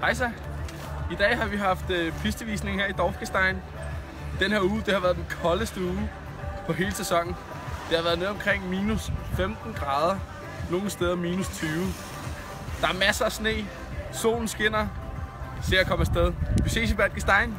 Hej så. I dag har vi haft øh, pistevisning her i Dorfgestein. Den her uge, det har været den koldeste uge på hele sæsonen. Det har været ned omkring minus 15 grader. Nogle steder minus 20. Der er masser af sne. Solen skinner. Se at komme afsted. Vi ses i Bad Gestein.